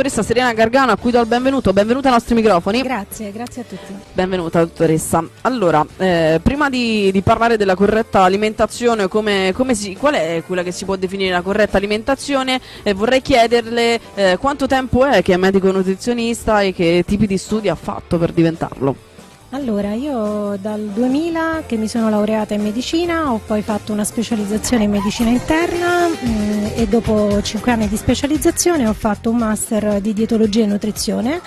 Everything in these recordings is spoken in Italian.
dottoressa Serena Gargano a cui do il benvenuto. Benvenuta ai nostri microfoni. Grazie, grazie a tutti. Benvenuta dottoressa. Allora, eh, prima di, di, parlare della corretta alimentazione, come, come si, qual è quella che si può definire la corretta alimentazione? Eh, vorrei chiederle eh, quanto tempo è che è medico nutrizionista e che tipi di studi ha fatto per diventarlo. Allora, io dal 2000 che mi sono laureata in medicina, ho poi fatto una specializzazione in medicina interna mh, mm, e dopo 5 anni di specializzazione ho fatto un master di dietologia e nutrizione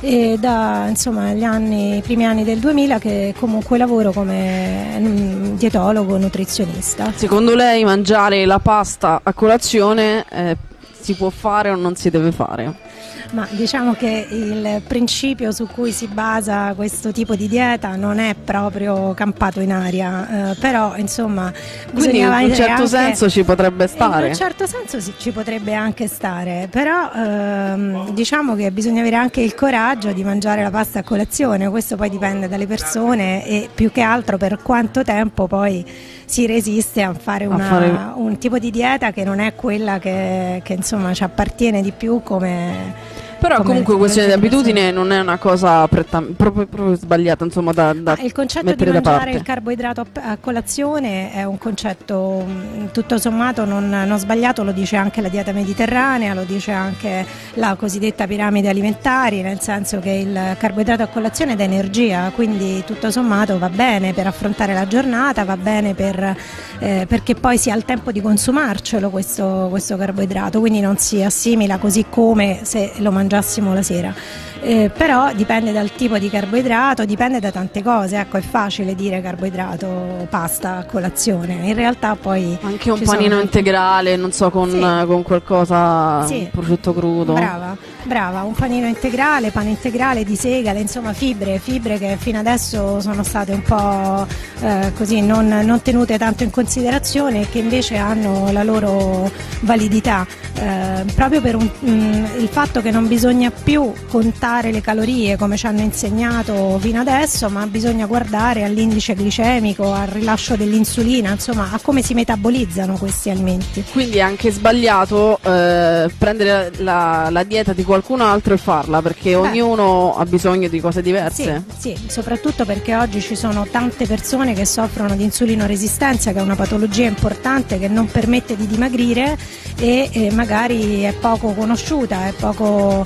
e da insomma anni, i primi anni del 2000 che comunque lavoro come mm, dietologo nutrizionista. Secondo lei mangiare la pasta a colazione eh, si può fare o non si deve fare? Ma diciamo che il principio su cui si basa questo tipo di dieta non è proprio campato in aria, eh, però insomma quindi in un certo anche, senso ci potrebbe stare. In un certo senso sì, ci potrebbe anche stare, però ehm, diciamo che bisogna avere anche il coraggio di mangiare la pasta a colazione, questo poi dipende dalle persone e più che altro per quanto tempo poi si resiste a fare, una, a fare... un tipo di dieta che non è quella che, che insomma ci appartiene di più come però comunque questione di abitudine non è una cosa pretta, proprio, proprio, sbagliata, insomma, da, da ah, Il concetto di mangiare il carboidrato a, a, colazione è un concetto mm, tutto sommato non, non, sbagliato, lo dice anche la dieta mediterranea, lo dice anche la cosiddetta piramide alimentari, nel senso che il carboidrato a colazione dà energia, quindi tutto sommato va bene per affrontare la giornata, va bene per, eh, perché poi si ha il tempo di consumarcelo questo, questo carboidrato, quindi non si assimila così come se lo mangiamo mangiassimo la sera eh, però dipende dal tipo di carboidrato, dipende da tante cose, ecco è facile dire carboidrato, pasta, colazione, in realtà poi... Anche un panino sono... integrale, non so, con, sì. con qualcosa, sì. prosciutto crudo. Brava, brava, un panino integrale, pane integrale di segale, insomma fibre, fibre che fino adesso sono state un po' eh, così non, non, tenute tanto in considerazione e che invece hanno la loro validità, eh, proprio per un, mh, mm, il fatto che non bisogna più contare le calorie come ci hanno insegnato fino adesso, ma bisogna guardare all'indice glicemico, al rilascio dell'insulina, insomma a come si metabolizzano questi alimenti. Quindi è anche sbagliato eh, prendere la, la, dieta di qualcun altro e farla, perché Beh, ognuno ha bisogno di cose diverse. Sì, sì, soprattutto perché oggi ci sono tante persone che soffrono di insulinoresistenza, che è una patologia importante che non permette di dimagrire e, e magari è poco conosciuta, è poco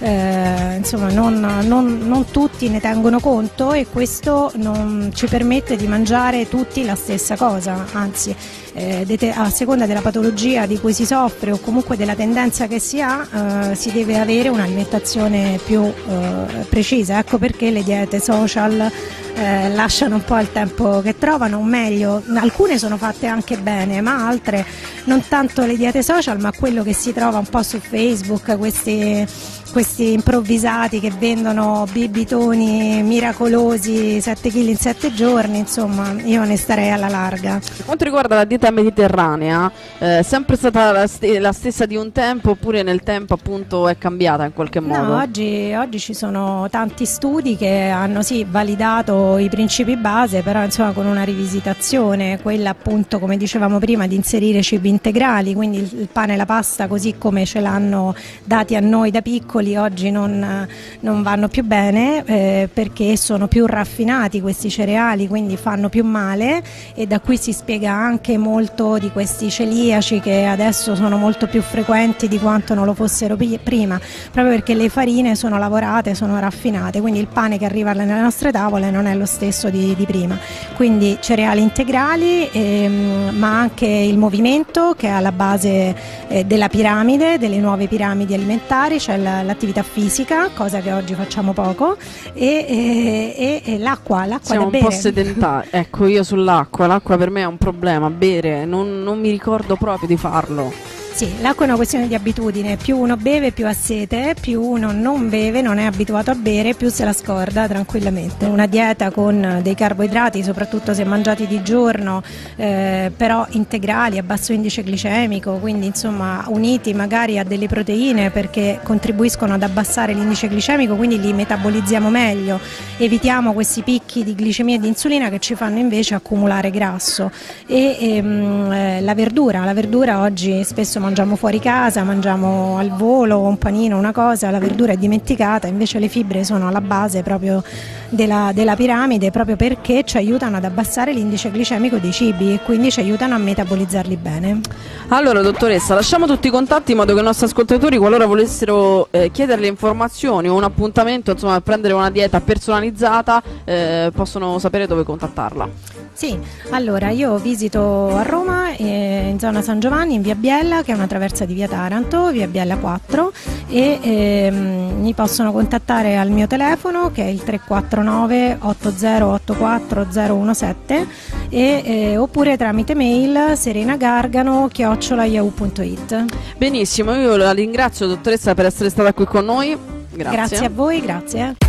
eh, insomma, non, non, non, tutti ne tengono conto e questo non ci permette di mangiare tutti la stessa cosa, anzi eh, a seconda della patologia di cui si soffre o comunque della tendenza che si ha eh, si deve avere un'alimentazione più eh, precisa, ecco perché le diete social eh, lasciano un po' il tempo che trovano, o meglio, alcune sono fatte anche bene, ma altre non tanto le diete social, ma quello che si trova un po' su Facebook, questi questi improvvisati che vendono bibitoni miracolosi 7 kg in 7 giorni, insomma io ne starei alla larga. Per quanto riguarda la dieta mediterranea, è eh, sempre stata la, st- la, stessa di un tempo oppure nel tempo appunto è cambiata in qualche modo? No, oggi, oggi ci sono tanti studi che hanno sì validato i principi base, però insomma con una rivisitazione, quella appunto come dicevamo prima di inserire cibi integrali, quindi il, il pane e la pasta così come ce l'hanno dati a noi da piccoli piccoli oggi non, non vanno più bene eh, perché sono più raffinati questi cereali, quindi fanno più male e da qui si spiega anche molto di questi celiaci che adesso sono molto più frequenti di quanto non lo fossero prima, proprio perché le farine sono lavorate, sono raffinate, quindi il pane che arriva nelle nostre tavole non è lo stesso di, di prima. Quindi cereali integrali, ehm, ma anche il movimento che è alla base eh, della piramide, delle nuove piramidi alimentari, cioè la, l'attività fisica, cosa che oggi facciamo poco, e, e, e l'acqua, l'acqua Siamo da bere. un po' sedentari, ecco io sull'acqua, l'acqua per me è un problema, bere, non, non mi ricordo proprio di farlo. Sì, l'acqua è una questione di abitudine, più uno beve più ha sete, più uno non beve, non è abituato a bere, più se la scorda tranquillamente. Una dieta con dei carboidrati, soprattutto se mangiati di giorno, eh, però integrali, a basso indice glicemico, quindi insomma uniti magari a delle proteine perché contribuiscono ad abbassare l'indice glicemico, quindi li metabolizziamo meglio, evitiamo questi picchi di glicemia e di insulina che ci fanno invece accumulare grasso. E ehm, eh, la verdura, la verdura oggi spesso mangiamo fuori casa, mangiamo al volo un panino, una cosa, la verdura è dimenticata, invece le fibre sono alla base proprio della, della piramide proprio perché ci aiutano ad abbassare l'indice glicemico dei cibi e quindi ci aiutano a metabolizzarli bene. Allora dottoressa, lasciamo tutti i contatti in modo che i nostri ascoltatori qualora volessero eh, chiedere le informazioni o un appuntamento insomma, per prendere una dieta personalizzata eh, possono sapere dove contattarla. Sì, allora io visito a Roma eh, in zona San Giovanni in via Biella che è una traversa di via Taranto, via Biella 4 e ehm, mi possono contattare al mio telefono che è il 349 8084 017 e, eh, oppure tramite mail serenagargano chiocciolaiau.it. Benissimo, io la ringrazio dottoressa per essere stata qui con noi. Grazie. Grazie a voi, grazie.